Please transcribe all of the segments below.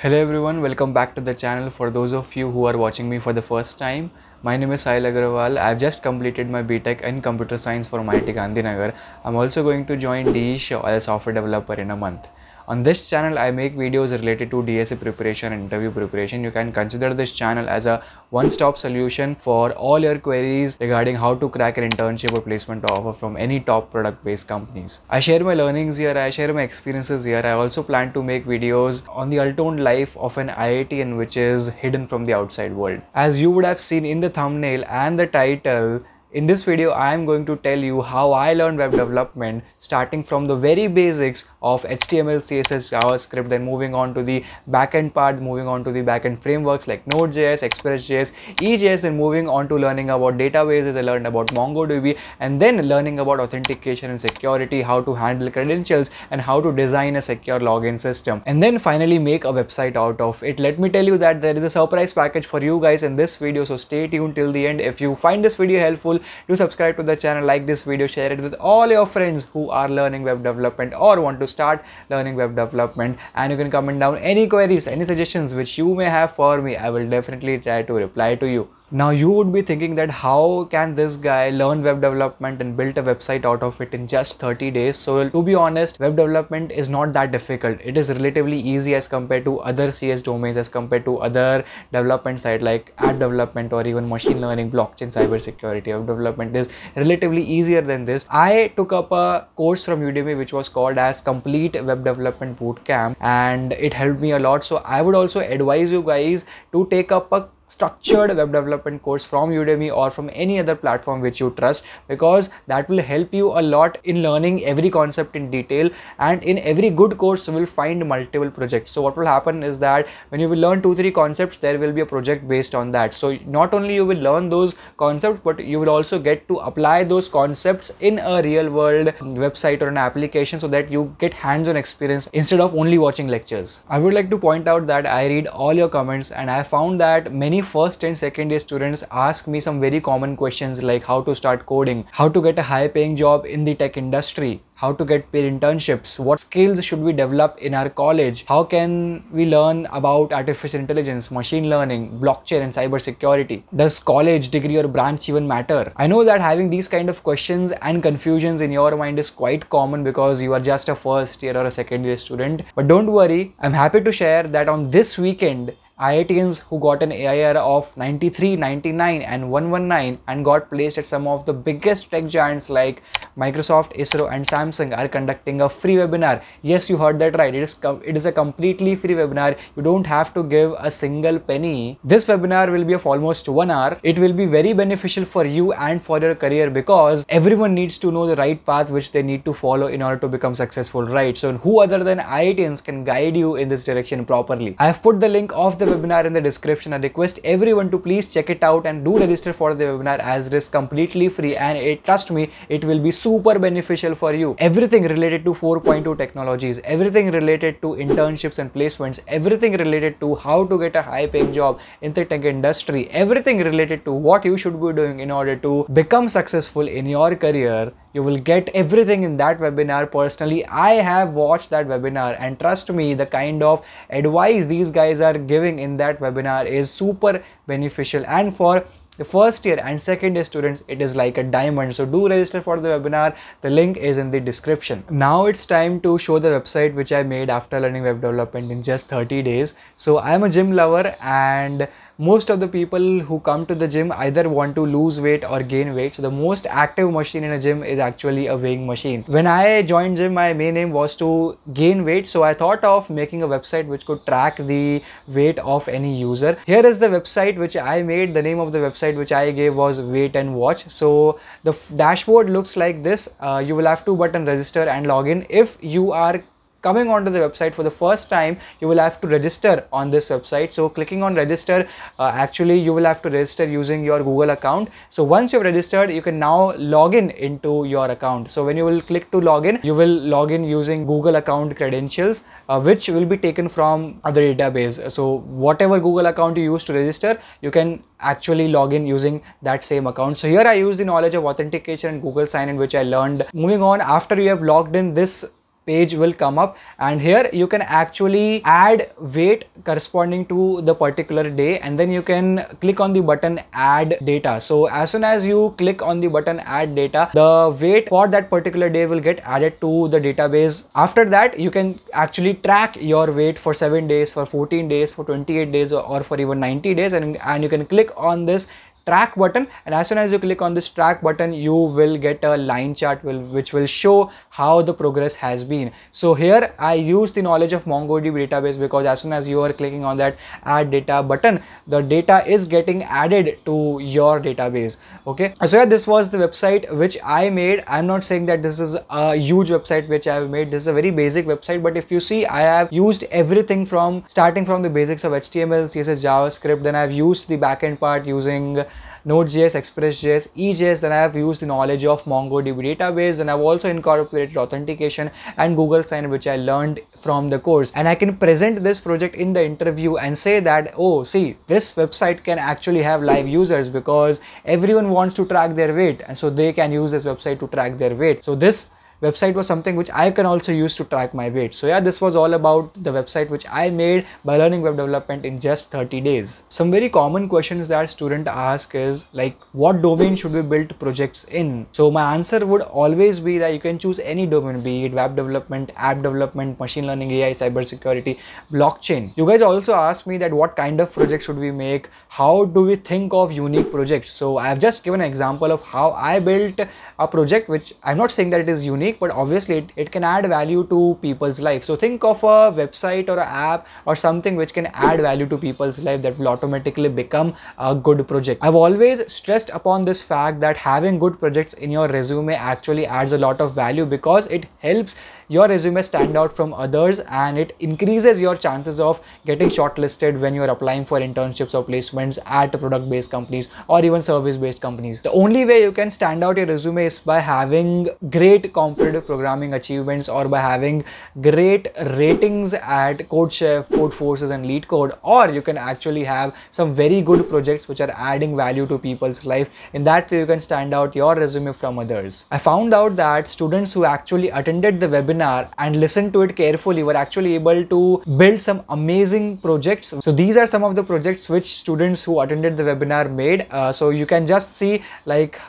Hello everyone, welcome back to the channel. For those of you who are watching me for the first time, my name is Sahil Agrawal. I've just completed my BTech in Computer Science from IIT Gandhinagar. I'm also going to join DESH as a software developer in a month. On this channel, I make videos related to DSA preparation and interview preparation. You can consider this channel as a one-stop solution for all your queries regarding how to crack an internship or placement offer from any top product-based companies. I share my learnings here, I share my experiences here. I also plan to make videos on the untold life of an IITian which is hidden from the outside world. As you would have seen in the thumbnail and the title, in this video, I am going to tell you how I learned web development starting from the very basics of HTML, CSS, JavaScript, then moving on to the backend part, moving on to the backend frameworks like Node.js, Express.js, EJS, then moving on to learning about databases. I learned about MongoDB and then learning about authentication and security, how to handle credentials and how to design a secure login system. And then finally make a website out of it. Let me tell you that there is a surprise package for you guys in this video. So stay tuned till the end. If you find this video helpful, do subscribe to the channel like this video share it with all your friends who are learning web development or want to start learning web development. And you can comment down any queries any suggestions which you may have for me. I will definitely try to reply to you now you would be thinking that how can this guy learn web development and build a website out of it in just 30 days? So to be honest web development is not that difficult. It is relatively easy as compared to other cs domains as compared to other development side like app development or even machine learning blockchain cyber security web development is relatively easier than this. I took up a course from udemy which was called as complete web development bootcamp and it helped me a lot. So i would also advise you guys to take up a structured web development course from Udemy or from any other platform which you trust because that will help you a lot in learning every concept in detail and in every good course you will find multiple projects. So what will happen is that when you will learn two three concepts there will be a project based on that. So not only you will learn those concepts but you will also get to apply those concepts in a real world website or an application so that you get hands-on experience instead of only watching lectures. I would like to point out that i read all your comments and i found that many many first and second year students ask me some very common questions like how to start coding, how to get a high paying job in the tech industry, how to get paid internships, what skills should we develop in our college, how can we learn about artificial intelligence, machine learning, blockchain and cyber security. Does college degree or branch even matter? I know that having these kind of questions and confusions in your mind is quite common because you are just a first year or a second year student. But don't worry, I'm happy to share that on this weekend IITians who got an AIR of 93, 99 and 119 and got placed at some of the biggest tech giants like Microsoft, ISRO and Samsung are conducting a free webinar. Yes, you heard that right. It is, it is a completely free webinar. You don't have to give a single penny. This webinar will be of almost one hour. It will be very beneficial for you and for your career because everyone needs to know the right path which they need to follow in order to become successful, right? So who other than IITians can guide you in this direction properly? I have put the link of the webinar in the description. I request everyone to please check it out and do register for the webinar as it is completely free and it trust me it will be super beneficial for you. Everything related to 4.2 technologies, everything related to internships and placements, everything related to how to get a high paying job in the tech industry, everything related to what you should be doing in order to become successful in your career you will get everything in that webinar. Personally i have watched that webinar and trust me the kind of advice these guys are giving in that webinar is super beneficial. And for the first year and second year students it is like a diamond. So do register for the webinar. The link is in the description. Now it's time to show the website which i made after learning web development in just 30 days. So i'm a gym lover and most of the people who come to the gym either want to lose weight or gain weight. So the most active machine in a gym is actually a weighing machine. When i joined gym my main aim was to gain weight. So i thought of making a website which could track the weight of any user. Here is the website which i made. The name of the website which i gave was weight and watch. So the dashboard looks like this. Uh, you will have to button register and log in if you are coming onto the website for the first time you will have to register on this website. So clicking on register uh, actually you will have to register using your google account. So once you've registered you can now log in into your account. So when you will click to login you will log in using google account credentials uh, which will be taken from other database. So whatever google account you use to register you can actually log in using that same account. So here i use the knowledge of authentication and google sign in which i learned. Moving on after you have logged in this page will come up. And here you can actually add weight corresponding to the particular day and then you can click on the button add data. So as soon as you click on the button add data the weight for that particular day will get added to the database. After that you can actually track your weight for 7 days for 14 days for 28 days or for even 90 days and, and you can click on this track button. And as soon as you click on this track button you will get a line chart will, which will show how the progress has been. So here i use the knowledge of mongodb database because as soon as you are clicking on that add data button the data is getting added to your database. Okay? So yeah this was the website which i made. I'm not saying that this is a huge website which i have made. This is a very basic website but if you see i have used everything from starting from the basics of html css javascript then i've used the backend part using Node.js, Express.js, EJS, then I have used the knowledge of MongoDB database and I've also incorporated authentication and Google Sign which I learned from the course. And I can present this project in the interview and say that oh see this website can actually have live users because everyone wants to track their weight. And so they can use this website to track their weight. So this website was something which I can also use to track my weight. So yeah, this was all about the website which I made by learning web development in just 30 days. Some very common questions that student ask is like what domain should we build projects in? So my answer would always be that you can choose any domain, be it web development, app development, machine learning, AI, cybersecurity, blockchain. You guys also asked me that what kind of project should we make? How do we think of unique projects? So I have just given an example of how I built a project which I'm not saying that it is unique but obviously it, it can add value to people's life. So think of a website or an app or something which can add value to people's life that will automatically become a good project. I've always stressed upon this fact that having good projects in your resume actually adds a lot of value because it helps your resume stand out from others and it increases your chances of getting shortlisted when you're applying for internships or placements at product based companies or even service based companies. The only way you can stand out your resume is by having great competitive programming achievements or by having great ratings at CodeChef, Codeforces and LeetCode or you can actually have some very good projects which are adding value to people's life. In that way you can stand out your resume from others. I found out that students who actually attended the webinar webinar and listen to it carefully were actually able to build some amazing projects. So these are some of the projects which students who attended the webinar made. Uh, so you can just see like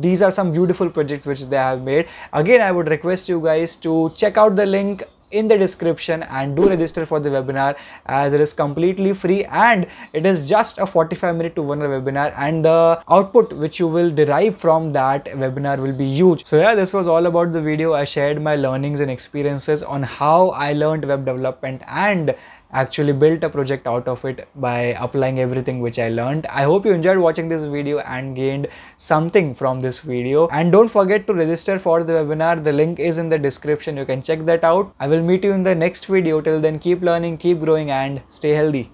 these are some beautiful projects which they have made. Again, I would request you guys to check out the link in the description and do register for the webinar as it is completely free and it is just a 45 minute to one hour webinar and the output which you will derive from that webinar will be huge. So yeah this was all about the video. I shared my learnings and experiences on how i learned web development and actually built a project out of it by applying everything which I learned. I hope you enjoyed watching this video and gained something from this video. And don't forget to register for the webinar. The link is in the description. You can check that out. I will meet you in the next video. Till then, keep learning, keep growing and stay healthy.